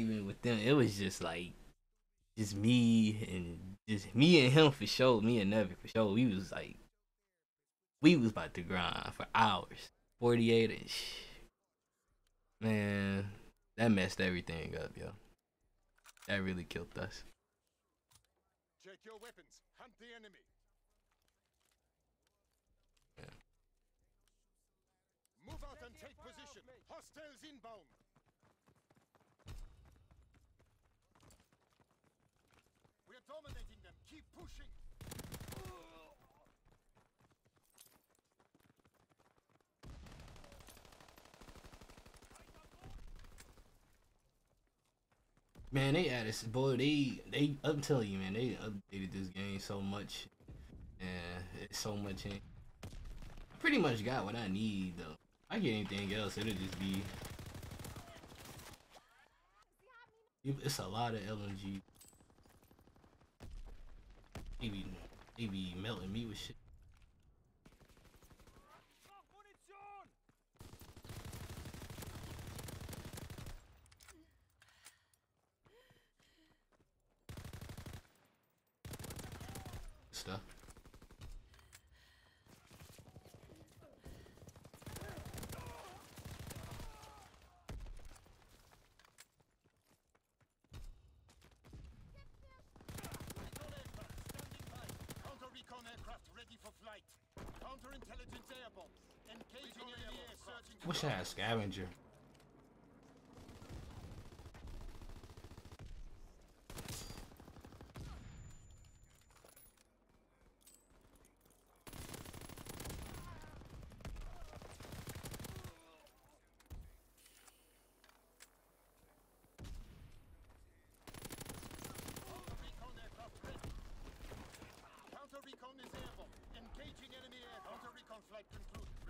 even with them, it was just like just me and just me and him for sure. Me and Nevin for sure. We was like we was about to grind for hours. 48 and sh- man, that messed everything up, yo. That really killed us. Check your weapons. Hunt the enemy. Yeah. Move out and take position. Hostiles inbound. We are dominating them. Keep pushing. Man, they added boy. They they. I'm telling you, man. They updated this game so much, and it's so much. In. I pretty much got what I need though. I get anything else, it'll just be. It's a lot of LMG. They be, they be melting me with shit. Stuff. Recon aircraft standing by. Counter recon aircraft ready for flight. Counter intelligence air bombs. Engaging air searching Wish I had scavenger. Counter recon aircraft ready. Counter recon is airborne. Engaging enemy air. Counter recon flight concluded. Returning to air. Recon flight concluded.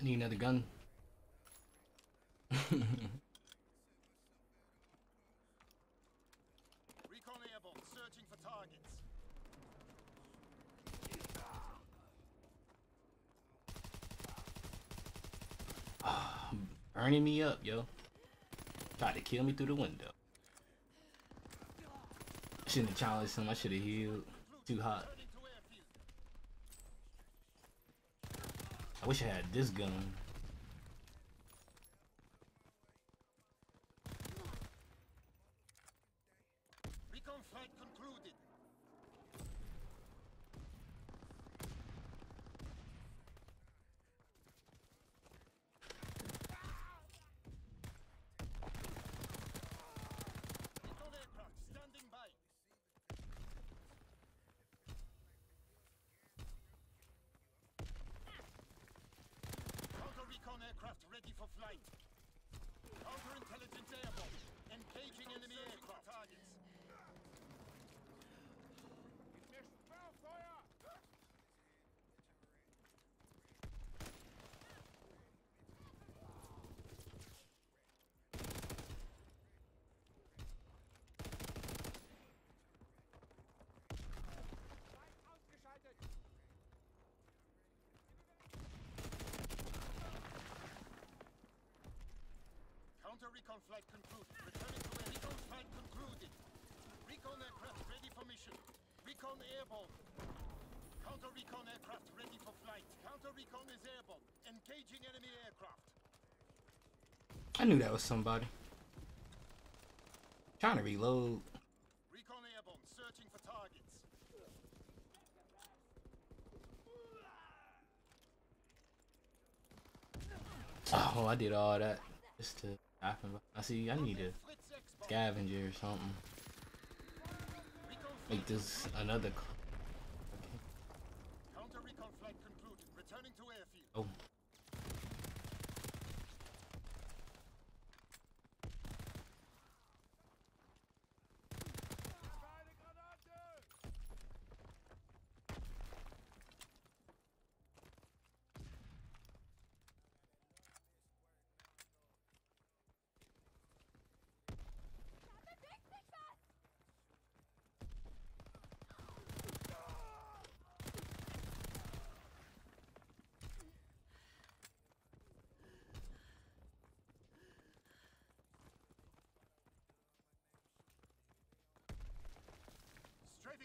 I need another gun. Recon airborne. Searching for targets. Burning me up, yo. Tried to kill me through the window. Shouldn't have challenged him. I should have healed. Too hot. Returning to airfield. I wish I had this gun. Recon concluded. Recon aircraft standing by. Counter recon aircraft ready for flight. Counter intelligence airborne. Engaging enemy aircraft targets. Counter recon flight concluded. Returning to air. Recon flight concluded. Recon aircraft ready for mission. Recon airborne. Counter recon aircraft ready for flight. Counter recon is airborne. Engaging enemy aircraft. I knew that was somebody. Trying to reload. Recon airborne. Searching for targets. Oh, I did all that just to I see. I need a scavenger or something. Make this another. c- Counter recon flight concluded. Returning to airfield. Oh,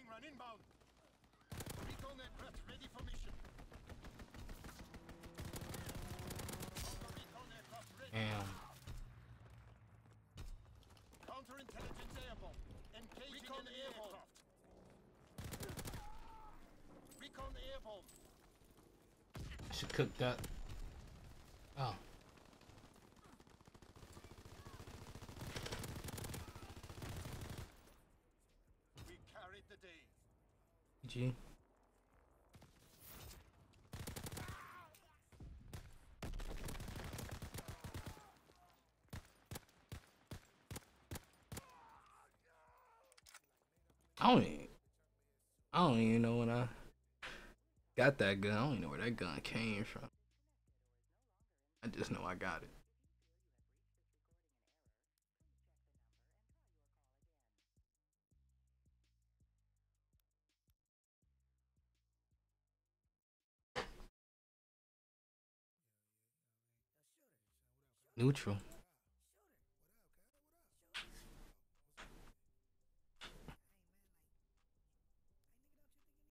Heading run inbound. Recon aircraft ready for mission. Recon aircraft ready. Damn. Counterintelligence airborne. Engaging recon aircraft. Recon airborne. Should cook that. Oh. Carried the day. G. I don't even, I don't even know when I got that gun. I don't even know where that gun came from. I just know I got it. Neutral.